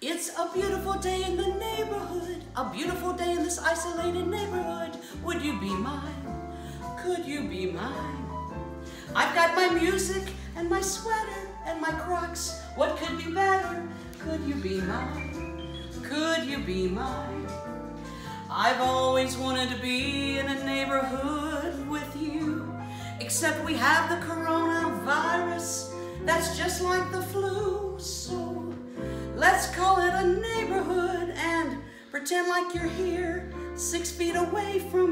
It's a beautiful day in the neighborhood, a beautiful day in this isolated neighborhood. Would you be mine? Could you be mine? I've got my music and my sweater and my crocs. What could be better? Could you be mine? Could you be mine? I've always wanted to be in a neighborhood with you, except we have the coronavirus that's just like the flu. Let's call it a neighborhood and pretend like you're here, six feet away from